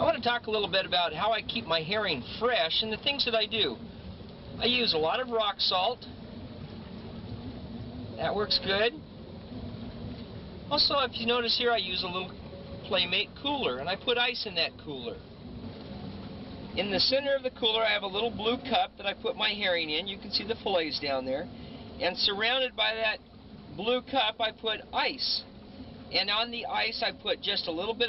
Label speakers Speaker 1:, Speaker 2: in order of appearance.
Speaker 1: I want to talk a little bit about how I keep my herring fresh and the things that I do. I use a lot of rock salt. That works good. Also, if you notice here, I use a little Playmate cooler, and I put ice in that cooler. In the center of the cooler, I have a little blue cup that I put my herring in. You can see the fillets down there. And surrounded by that blue cup, I put ice. And on the ice, I put just a little bit